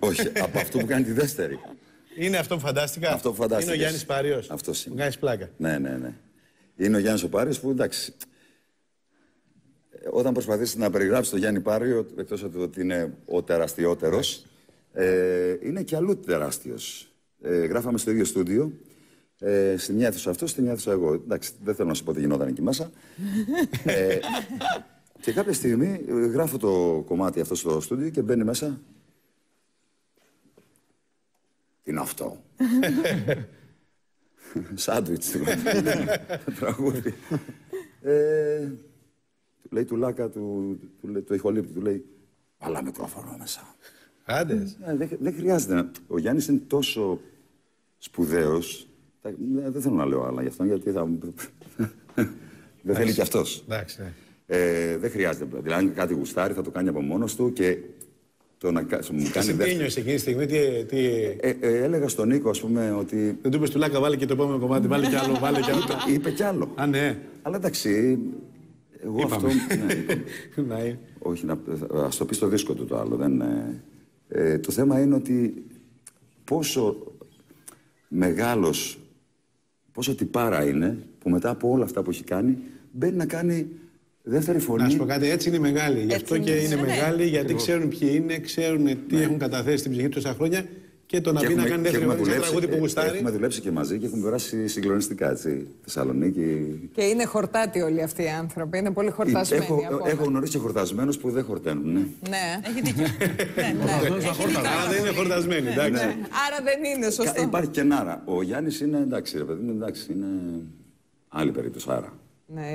Όχι, από αυτό που κάνει τη δεύτερη. Είναι αυτό που φαντάστηκα. Αυτό που φαντάστηκες. Είναι ο Γιάννης Πάριος. Αυτό Μου είναι. κάνει πλάκα. Ναι, ναι, ναι. Είναι ο Γιάννης ο Πάριος που εντάξει. ε, Όταν προσπαθήσει να περιγράψει τον Γιάννη Πάριο, εκτός από το ότι είναι ο τεραστιότερος, ε, είναι και αλλού τεράστιος. Ε, γράφαμε στο ίδιο στούντιο. Ε, στη μια αίθουσα αυτό, στη μια αίθουσα εγώ. Εντάξει, δεν θέλω να σου πω τι γινόταν εκεί μέσα. ε, και κάποια στιγμή ε, γράφω το κομμάτι αυτό στο στούντιο και μπαίνει μέσα. Τι είναι αυτό; Σάντουιτς του το τραγούδι. Ε, του λέει του Λάκα, του, του, λέει- του ηχολήπτη, του λέει Βάλα μικρόφωνο μέσα. Άντες. Ε, δεν, δεν χρειάζεται. να- Ο Γιάννης είναι τόσο σπουδαίος. Τα- ναι, Δεν θέλω να λέω άλλα γι' αυτόν, γιατί θα... μου- δεν θέλει κι αυτός. Εντάξει. ναι. Ε, δεν χρειάζεται. Δηλαδή, αν κάτι γουστάρει, θα το κάνει από μόνος του και το να κα- μου κάνει Εσύ τι δεύτερη. ένιωσε εκείνη τη στιγμή, τι. τι... Ε, ε, έλεγα στον Νίκο, ας πούμε, ότι Δεν του είπες του Λάκα, βάλε και το επόμενο κομμάτι, βάλε κι άλλο, βάλε κι άλλο. είπε κι άλλο. Α, ναι. Αλλά εντάξει, εγώ αυτό... ναι, είπαμε. Να είναι. Όχι, να, ας το πεις στο δίσκο του το άλλο. Δεν, ε, ε, το θέμα είναι ότι πόσο μεγάλος, πόσο τυπάρα είναι που μετά από όλα αυτά που έχει κάνει μπαίνει να κάνει δεύτερη φωνή. Να σου πω κάτι, έτσι είναι μεγάλη. Γι' αυτό Έτσι και είναι, είναι ναι. μεγάλη, γιατί ξέρουν ποιοι είναι, ξέρουν τι έχουν καταθέσει στην ψυχή τους τόσα χρόνια και το να Και πει να έχουμε- κάνει και δεύτερη έχουμε φορά ένα δουλέψει- τραγούδι που ε, γουστάρει. Έχουμε δουλέψει και μαζί και έχουμε περάσει συγκλονιστικά, έτσι. Θεσσαλονίκη. Και είναι χορτάτοι όλοι αυτοί οι άνθρωποι. Είναι πολύ χορτασμένοι Έχω, ακόμα. έχω γνωρίσει χορτασμένους που δεν χορταίνουν. Ναι. Ναι. Έχει δίκιο. ναι, ναι. Αυτός θα χόρταζε. Άρα δεν είναι χορτασμένοι, εντάξει. Ναι. Άρα δεν είναι Κα- σωστό. Υπάρχει και νάρα. Ο Γιάννης είναι εντάξει, ρε παιδί μου, εντάξει, είναι άλλη περίπτωση. Άρα. Ναι,